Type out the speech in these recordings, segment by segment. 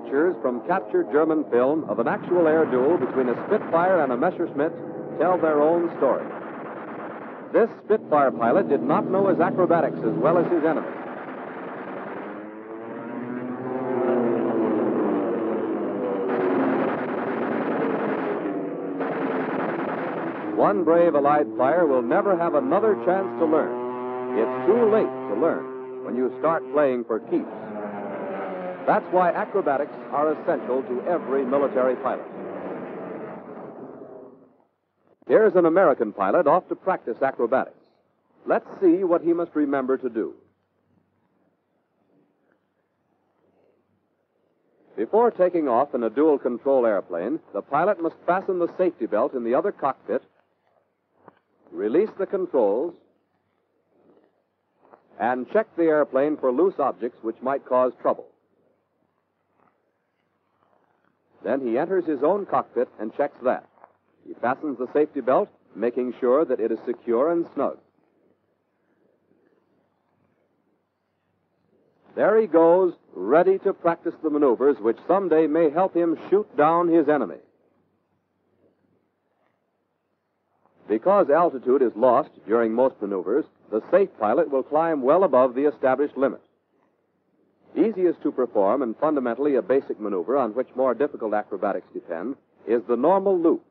pictures from captured German film of an actual air duel between a Spitfire and a Messerschmitt tell their own story. This Spitfire pilot did not know his acrobatics as well as his enemy. One brave Allied flyer will never have another chance to learn. It's too late to learn when you start playing for keeps. That's why acrobatics are essential to every military pilot. Here's an American pilot off to practice acrobatics. Let's see what he must remember to do. Before taking off in a dual control airplane, the pilot must fasten the safety belt in the other cockpit, release the controls, and check the airplane for loose objects which might cause trouble. Then he enters his own cockpit and checks that. He fastens the safety belt, making sure that it is secure and snug. There he goes, ready to practice the maneuvers which someday may help him shoot down his enemy. Because altitude is lost during most maneuvers, the safe pilot will climb well above the established limit. Easiest to perform and fundamentally a basic maneuver on which more difficult acrobatics depend is the normal loop.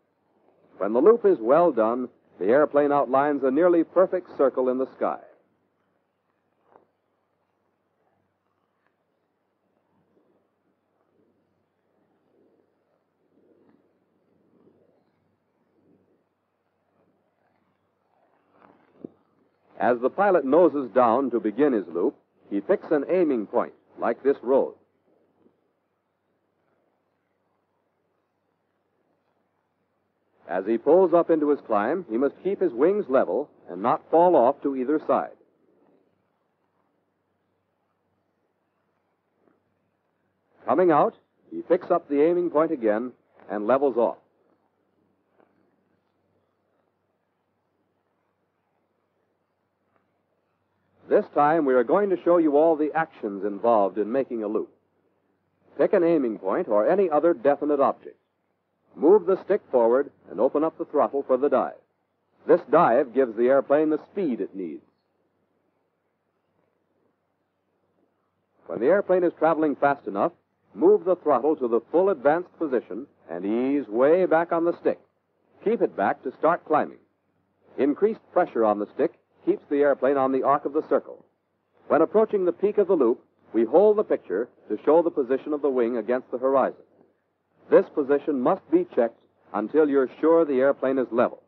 When the loop is well done, the airplane outlines a nearly perfect circle in the sky. As the pilot noses down to begin his loop, he picks an aiming point, like this road. As he pulls up into his climb, he must keep his wings level and not fall off to either side. Coming out, he picks up the aiming point again and levels off. This time we are going to show you all the actions involved in making a loop. Pick an aiming point or any other definite object. Move the stick forward and open up the throttle for the dive. This dive gives the airplane the speed it needs. When the airplane is traveling fast enough, move the throttle to the full advanced position and ease way back on the stick. Keep it back to start climbing. Increased pressure on the stick keeps the airplane on the arc of the circle. When approaching the peak of the loop, we hold the picture to show the position of the wing against the horizon. This position must be checked until you're sure the airplane is level.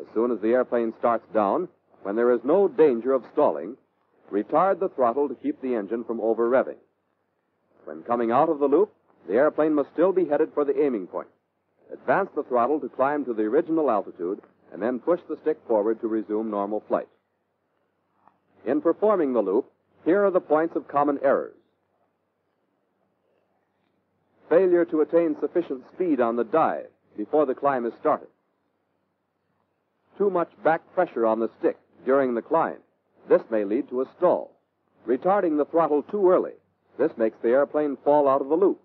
As soon as the airplane starts down, when there is no danger of stalling, retard the throttle to keep the engine from over revving. When coming out of the loop, the airplane must still be headed for the aiming point. Advance the throttle to climb to the original altitude and then push the stick forward to resume normal flight. In performing the loop, here are the points of common errors. Failure to attain sufficient speed on the dive before the climb is started. Too much back pressure on the stick during the climb. This may lead to a stall. Retarding the throttle too early. This makes the airplane fall out of the loop.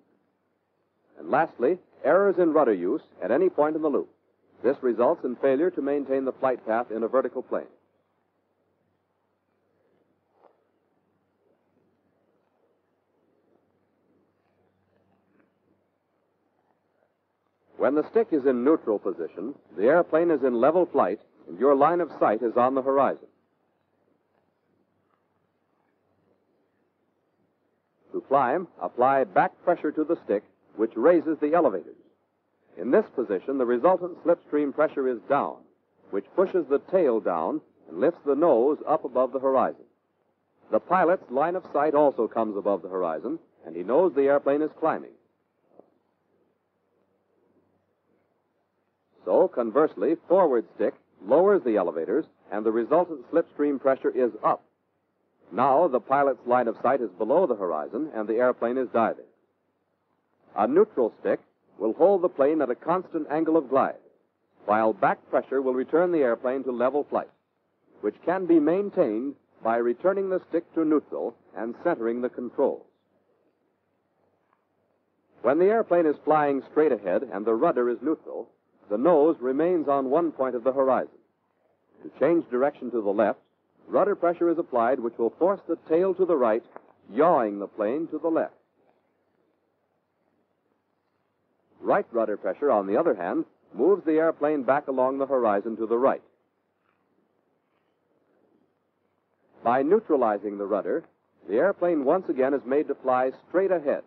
And lastly, errors in rudder use at any point in the loop. This results in failure to maintain the flight path in a vertical plane. When the stick is in neutral position, the airplane is in level flight and your line of sight is on the horizon. To climb, apply back pressure to the stick, which raises the elevators. In this position, the resultant slipstream pressure is down, which pushes the tail down and lifts the nose up above the horizon. The pilot's line of sight also comes above the horizon, and he knows the airplane is climbing. So, conversely, forward stick lowers the elevators, and the resultant slipstream pressure is up. Now, the pilot's line of sight is below the horizon, and the airplane is diving. A neutral stick will hold the plane at a constant angle of glide, while back pressure will return the airplane to level flight, which can be maintained by returning the stick to neutral and centering the controls. When the airplane is flying straight ahead and the rudder is neutral, the nose remains on one point of the horizon. To change direction to the left, rudder pressure is applied, which will force the tail to the right, yawing the plane to the left. Right rudder pressure, on the other hand, moves the airplane back along the horizon to the right. By neutralizing the rudder, the airplane once again is made to fly straight ahead.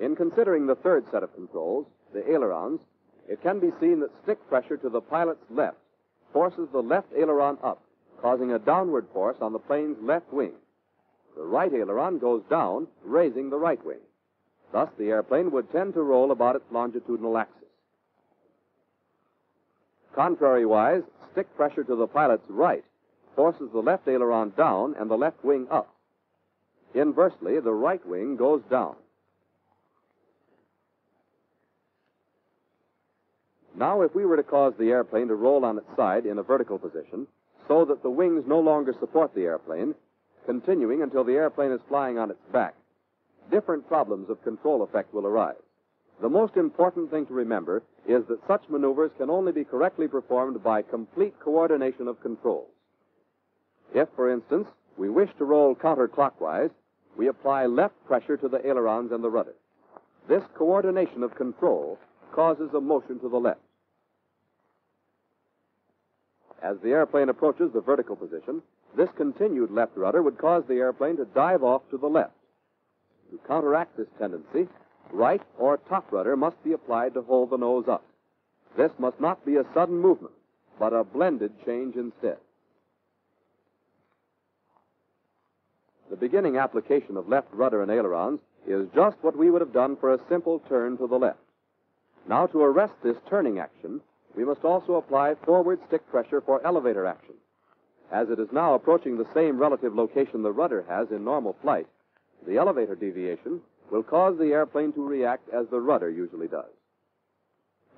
In considering the third set of controls, the ailerons, it can be seen that stick pressure to the pilot's left forces the left aileron up, causing a downward force on the plane's left wing. The right aileron goes down, raising the right wing. Thus, the airplane would tend to roll about its longitudinal axis. Contrariwise, stick pressure to the pilot's right forces the left aileron down and the left wing up. Inversely, the right wing goes down. Now, if we were to cause the airplane to roll on its side in a vertical position so that the wings no longer support the airplane, continuing until the airplane is flying on its back, different problems of control effect will arise. The most important thing to remember is that such maneuvers can only be correctly performed by complete coordination of controls. If, for instance, we wish to roll counterclockwise, we apply left pressure to the ailerons and the rudder. This coordination of control causes a motion to the left. As the airplane approaches the vertical position, this continued left rudder would cause the airplane to dive off to the left. To counteract this tendency, right or top rudder must be applied to hold the nose up. This must not be a sudden movement, but a blended change instead. The beginning application of left rudder and ailerons is just what we would have done for a simple turn to the left. Now, to arrest this turning action, we must also apply forward stick pressure for elevator action. As it is now approaching the same relative location the rudder has in normal flight, the elevator deviation will cause the airplane to react as the rudder usually does.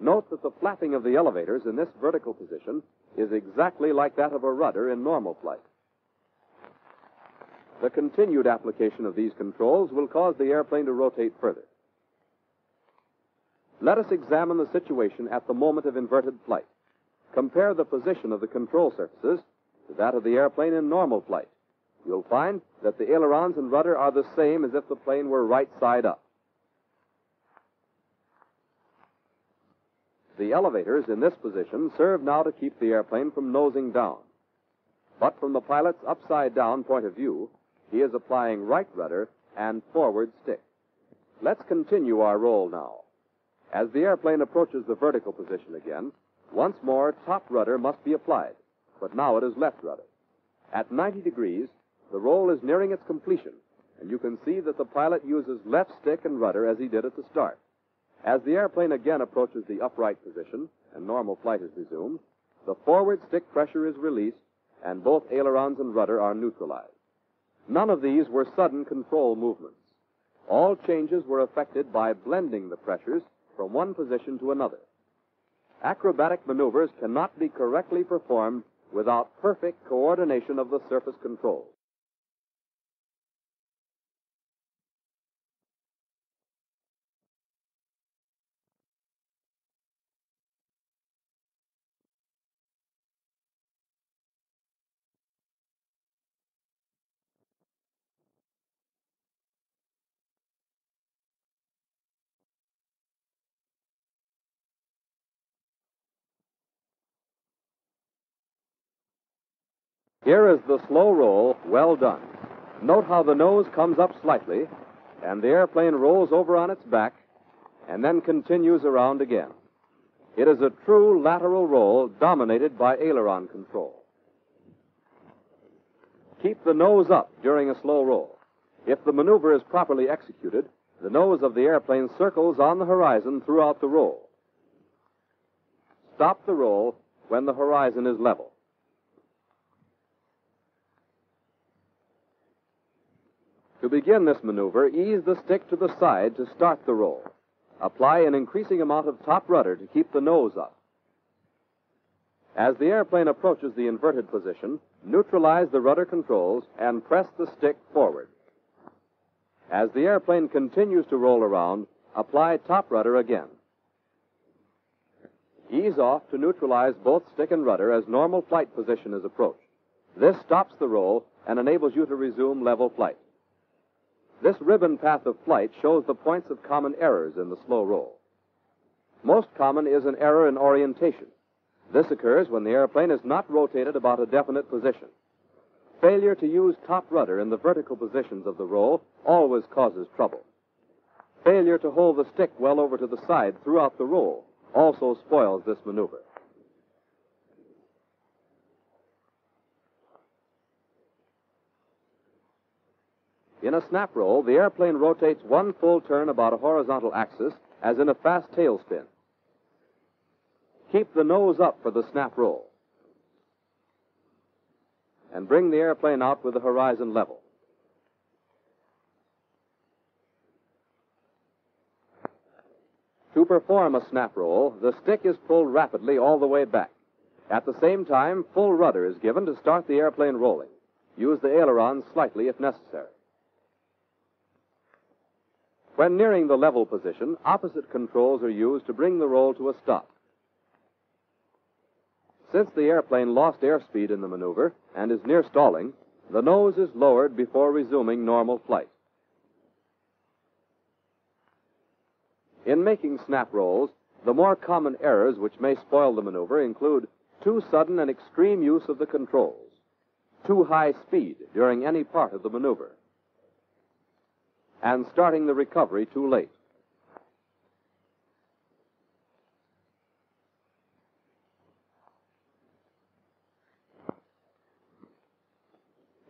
Note that the flapping of the elevators in this vertical position is exactly like that of a rudder in normal flight. The continued application of these controls will cause the airplane to rotate further. Let us examine the situation at the moment of inverted flight. Compare the position of the control surfaces to that of the airplane in normal flight. You'll find that the ailerons and rudder are the same as if the plane were right side up. The elevators in this position serve now to keep the airplane from nosing down. But from the pilot's upside down point of view, he is applying right rudder and forward stick. Let's continue our roll now. As the airplane approaches the vertical position again, once more top rudder must be applied, but now it is left rudder. At 90 degrees, the roll is nearing its completion, and you can see that the pilot uses left stick and rudder as he did at the start. As the airplane again approaches the upright position and normal flight is resumed, the forward stick pressure is released and both ailerons and rudder are neutralized. None of these were sudden control movements. All changes were effected by blending the pressures from one position to another. Acrobatic maneuvers cannot be correctly performed without perfect coordination of the surface controls. Here is the slow roll, well done. Note how the nose comes up slightly, and the airplane rolls over on its back, and then continues around again. It is a true lateral roll dominated by aileron control. Keep the nose up during a slow roll. If the maneuver is properly executed, the nose of the airplane circles on the horizon throughout the roll. Stop the roll when the horizon is level. To begin this maneuver, ease the stick to the side to start the roll. Apply an increasing amount of top rudder to keep the nose up. As the airplane approaches the inverted position, neutralize the rudder controls and press the stick forward. As the airplane continues to roll around, apply top rudder again. Ease off to neutralize both stick and rudder as normal flight position is approached. This stops the roll and enables you to resume level flight. This ribbon path of flight shows the points of common errors in the slow roll. Most common is an error in orientation. This occurs when the airplane is not rotated about a definite position. Failure to use top rudder in the vertical positions of the roll always causes trouble. Failure to hold the stick well over to the side throughout the roll also spoils this maneuver. In a snap roll, the airplane rotates one full turn about a horizontal axis as in a fast tailspin. Keep the nose up for the snap roll. And bring the airplane out with the horizon level. To perform a snap roll, the stick is pulled rapidly all the way back. At the same time, full rudder is given to start the airplane rolling. Use the ailerons slightly if necessary. When nearing the level position, opposite controls are used to bring the roll to a stop. Since the airplane lost airspeed in the maneuver and is near stalling, the nose is lowered before resuming normal flight. In making snap rolls, the more common errors which may spoil the maneuver include too sudden and extreme use of the controls, too high speed during any part of the maneuver, and starting the recovery too late.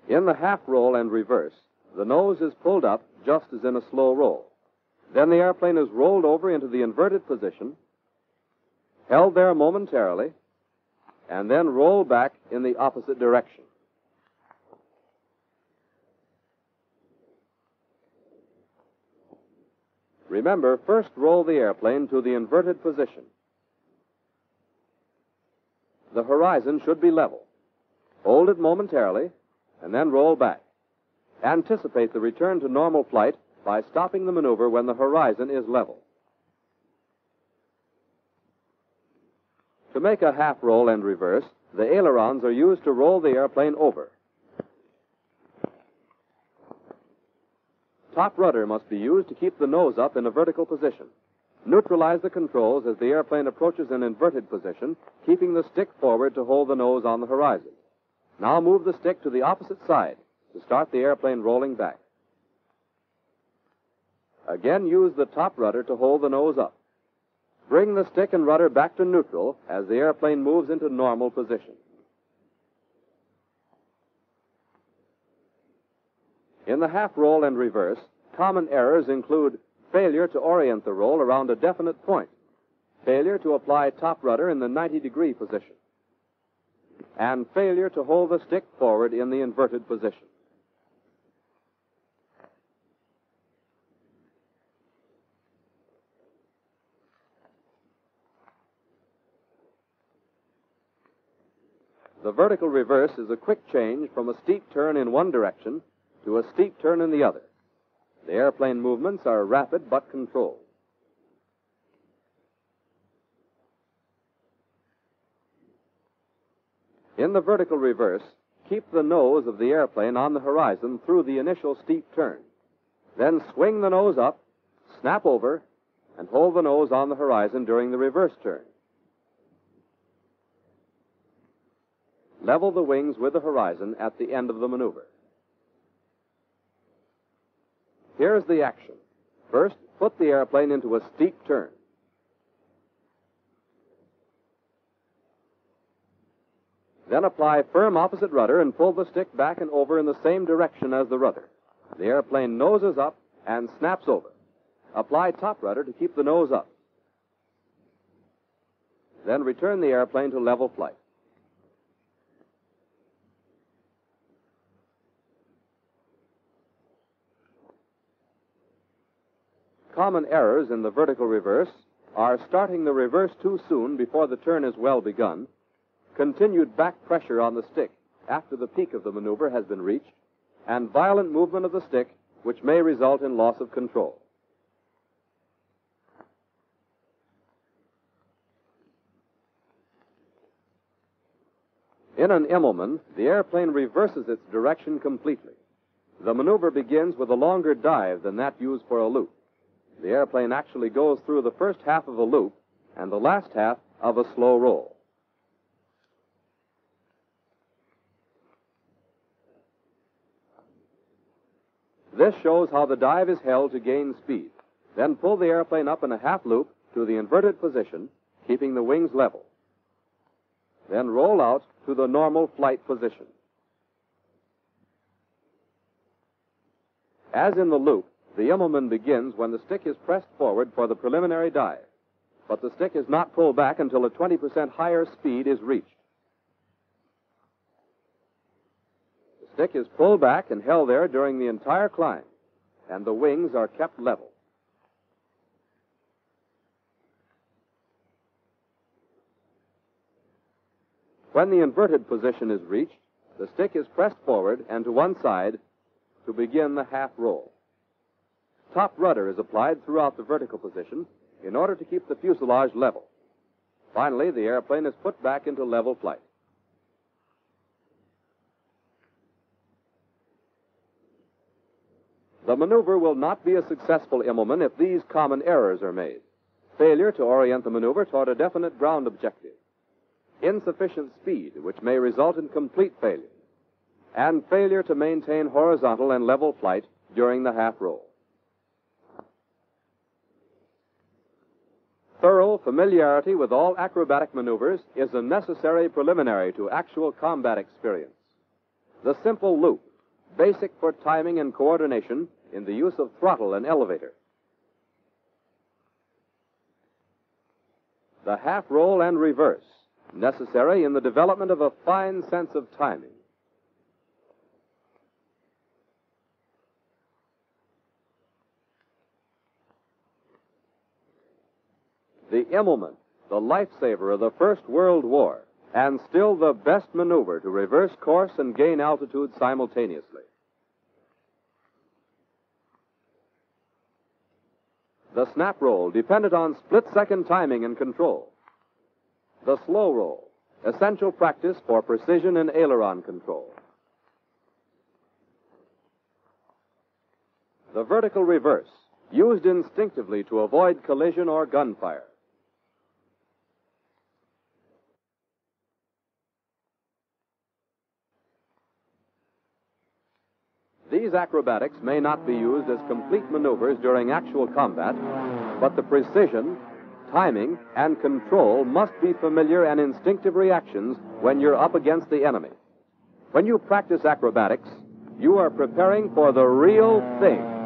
In the half roll and reverse, the nose is pulled up just as in a slow roll. Then the airplane is rolled over into the inverted position, held there momentarily, and then rolled back in the opposite direction. Remember, first roll the airplane to the inverted position. The horizon should be level. Hold it momentarily, and then roll back. Anticipate the return to normal flight by stopping the maneuver when the horizon is level. To make a half roll and reverse, the ailerons are used to roll the airplane over. Top rudder must be used to keep the nose up in a vertical position. Neutralize the controls as the airplane approaches an inverted position, keeping the stick forward to hold the nose on the horizon. Now move the stick to the opposite side to start the airplane rolling back. Again, use the top rudder to hold the nose up. Bring the stick and rudder back to neutral as the airplane moves into normal position. In the half roll and reverse, common errors include failure to orient the roll around a definite point, failure to apply top rudder in the 90 degree position, and failure to hold the stick forward in the inverted position. The vertical reverse is a quick change from a steep turn in one direction to a steep turn in the other. The airplane movements are rapid but controlled. In the vertical reverse, keep the nose of the airplane on the horizon through the initial steep turn. Then swing the nose up, snap over, and hold the nose on the horizon during the reverse turn. Level the wings with the horizon at the end of the maneuver. Here's the action. First, put the airplane into a steep turn. Then apply firm opposite rudder and pull the stick back and over in the same direction as the rudder. The airplane noses up and snaps over. Apply top rudder to keep the nose up. Then return the airplane to level flight. common errors in the vertical reverse are starting the reverse too soon before the turn is well begun, continued back pressure on the stick after the peak of the maneuver has been reached, and violent movement of the stick which may result in loss of control. In an Immelman, the airplane reverses its direction completely. The maneuver begins with a longer dive than that used for a loop. The airplane actually goes through the first half of a loop and the last half of a slow roll. This shows how the dive is held to gain speed. Then pull the airplane up in a half loop to the inverted position, keeping the wings level. Then roll out to the normal flight position. As in the loop, the Immelman begins when the stick is pressed forward for the preliminary dive, but the stick is not pulled back until a 20% higher speed is reached. The stick is pulled back and held there during the entire climb, and the wings are kept level. When the inverted position is reached, the stick is pressed forward and to one side to begin the half roll. Top rudder is applied throughout the vertical position in order to keep the fuselage level. Finally, the airplane is put back into level flight. The maneuver will not be a successful Immelman if these common errors are made. Failure to orient the maneuver toward a definite ground objective. Insufficient speed, which may result in complete failure. And failure to maintain horizontal and level flight during the half roll. Thorough familiarity with all acrobatic maneuvers is a necessary preliminary to actual combat experience. The simple loop, basic for timing and coordination in the use of throttle and elevator. The half roll and reverse, necessary in the development of a fine sense of timing. The Immelman, the lifesaver of the First World War, and still the best maneuver to reverse course and gain altitude simultaneously. The snap roll depended on split second timing and control. The slow roll, essential practice for precision and aileron control. The vertical reverse, used instinctively to avoid collision or gunfire. These acrobatics may not be used as complete maneuvers during actual combat, but the precision, timing, and control must be familiar and instinctive reactions when you're up against the enemy. When you practice acrobatics, you are preparing for the real thing.